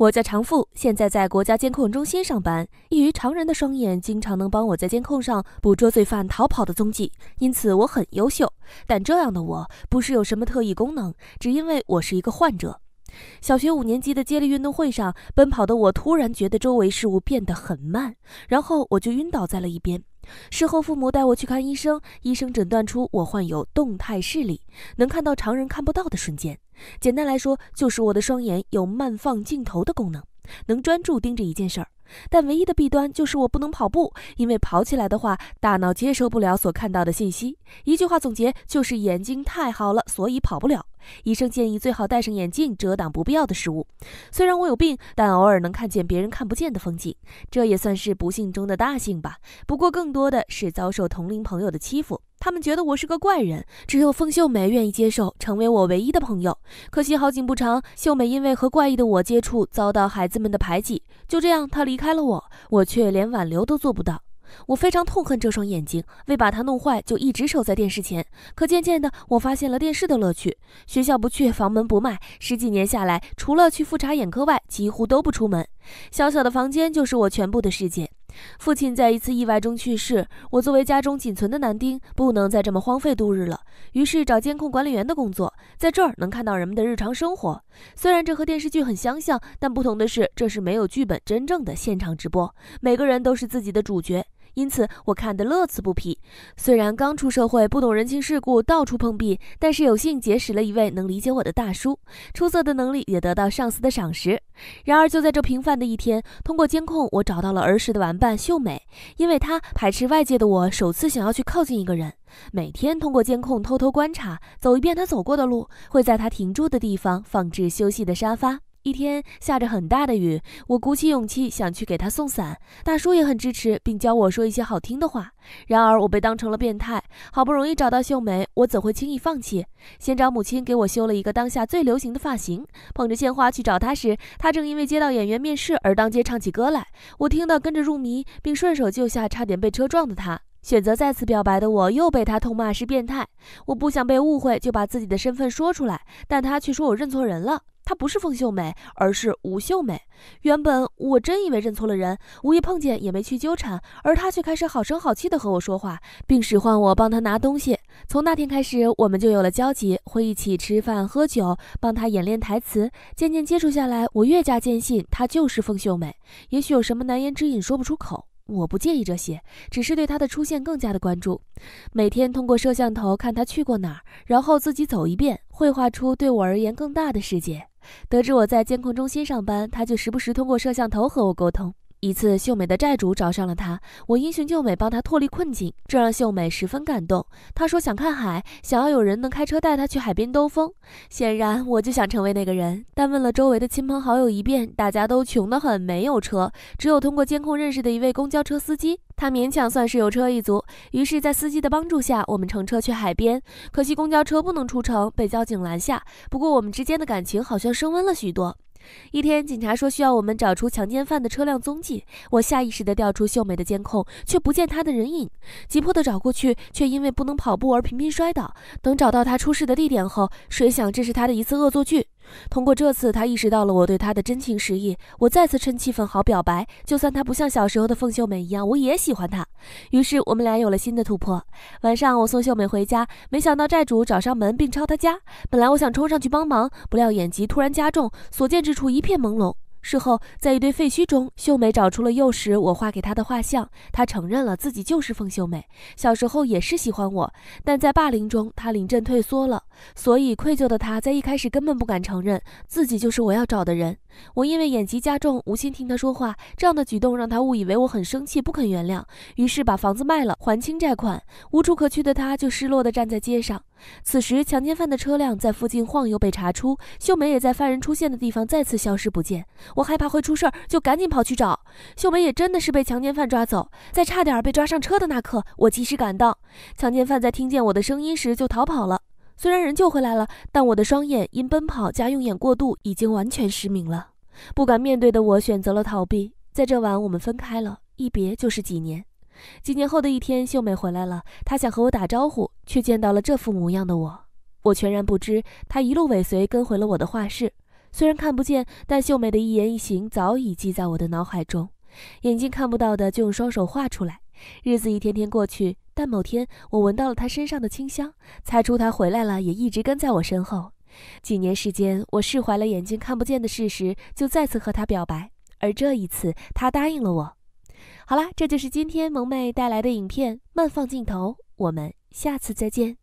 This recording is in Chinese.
我叫常富，现在在国家监控中心上班。异于常人的双眼，经常能帮我在监控上捕捉罪犯逃跑的踪迹，因此我很优秀。但这样的我不是有什么特异功能，只因为我是一个患者。小学五年级的接力运动会上，奔跑的我突然觉得周围事物变得很慢，然后我就晕倒在了一边。事后父母带我去看医生，医生诊断出我患有动态视力，能看到常人看不到的瞬间。简单来说，就是我的双眼有慢放镜头的功能，能专注盯着一件事儿。但唯一的弊端就是我不能跑步，因为跑起来的话，大脑接收不了所看到的信息。一句话总结就是眼睛太好了，所以跑不了。医生建议最好戴上眼镜，遮挡不必要的事物。虽然我有病，但偶尔能看见别人看不见的风景，这也算是不幸中的大幸吧。不过更多的是遭受同龄朋友的欺负，他们觉得我是个怪人。只有凤秀美愿意接受，成为我唯一的朋友。可惜好景不长，秀美因为和怪异的我接触，遭到孩子们的排挤。就这样，她离开了我，我却连挽留都做不到。我非常痛恨这双眼睛，为把它弄坏，就一直守在电视前。可渐渐的，我发现了电视的乐趣。学校不去，房门不迈，十几年下来，除了去复查眼科外，几乎都不出门。小小的房间就是我全部的世界。父亲在一次意外中去世，我作为家中仅存的男丁，不能再这么荒废度日了。于是找监控管理员的工作，在这儿能看到人们的日常生活。虽然这和电视剧很相像，但不同的是，这是没有剧本，真正的现场直播，每个人都是自己的主角。因此，我看得乐此不疲。虽然刚出社会，不懂人情世故，到处碰壁，但是有幸结识了一位能理解我的大叔，出色的能力也得到上司的赏识。然而，就在这平凡的一天，通过监控，我找到了儿时的玩伴秀美。因为她排斥外界的我，首次想要去靠近一个人。每天通过监控偷偷观察，走一遍他走过的路，会在他停住的地方放置休息的沙发。一天下着很大的雨，我鼓起勇气想去给他送伞。大叔也很支持，并教我说一些好听的话。然而我被当成了变态。好不容易找到秀梅，我怎会轻易放弃？先找母亲给我修了一个当下最流行的发型。捧着鲜花去找她时，她正因为接到演员面试而当街唱起歌来。我听到跟着入迷，并顺手救下差点被车撞的她。选择再次表白的我，又被他痛骂是变态。我不想被误会，就把自己的身份说出来，但他却说我认错人了。她不是凤秀美，而是吴秀美。原本我真以为认错了人，无意碰见也没去纠缠，而她却开始好声好气地和我说话，并使唤我帮她拿东西。从那天开始，我们就有了交集，会一起吃饭喝酒，帮她演练台词。渐渐接触下来，我越加坚信她就是凤秀美。也许有什么难言之隐说不出口，我不介意这些，只是对她的出现更加的关注。每天通过摄像头看她去过哪儿，然后自己走一遍，绘画出对我而言更大的世界。得知我在监控中心上班，他就时不时通过摄像头和我沟通。一次，秀美的债主找上了他，我英雄救美，帮他脱离困境，这让秀美十分感动。她说想看海，想要有人能开车带她去海边兜风。显然，我就想成为那个人。但问了周围的亲朋好友一遍，大家都穷得很，没有车，只有通过监控认识的一位公交车司机，他勉强算是有车一族。于是，在司机的帮助下，我们乘车去海边。可惜公交车不能出城，被交警拦下。不过，我们之间的感情好像升温了许多。一天，警察说需要我们找出强奸犯的车辆踪迹。我下意识地调出秀美的监控，却不见她的人影。急迫地找过去，却因为不能跑步而频频摔倒。等找到她出事的地点后，谁想这是她的一次恶作剧。通过这次，他意识到了我对他的真情实意。我再次趁气氛好表白，就算他不像小时候的凤秀美一样，我也喜欢他。于是我们俩有了新的突破。晚上我送秀美回家，没想到债主找上门并抄他家。本来我想冲上去帮忙，不料眼疾突然加重，所见之处一片朦胧。事后，在一堆废墟中，秀美找出了幼时我画给她的画像。她承认了自己就是凤秀美，小时候也是喜欢我，但在霸凌中，她临阵退缩了。所以，愧疚的她在一开始根本不敢承认自己就是我要找的人。我因为眼疾加重，无心听她说话，这样的举动让她误以为我很生气，不肯原谅，于是把房子卖了还清债款。无处可去的她，就失落地站在街上。此时，强奸犯的车辆在附近晃悠，被查出。秀美也在犯人出现的地方再次消失不见。我害怕会出事儿，就赶紧跑去找秀美。也真的是被强奸犯抓走，在差点被抓上车的那刻，我及时赶到。强奸犯在听见我的声音时就逃跑了。虽然人救回来了，但我的双眼因奔跑加用眼过度，已经完全失明了。不敢面对的我选择了逃避。在这晚，我们分开了，一别就是几年。几年后的一天，秀美回来了，她想和我打招呼，却见到了这副模样的我。我全然不知，他一路尾随跟回了我的画室。虽然看不见，但秀美的一言一行早已记在我的脑海中。眼睛看不到的，就用双手画出来。日子一天天过去，但某天我闻到了他身上的清香，猜出他回来了，也一直跟在我身后。几年时间，我释怀了眼睛看不见的事实，就再次和他表白。而这一次，他答应了我。好啦，这就是今天萌妹带来的影片慢放镜头，我们下次再见。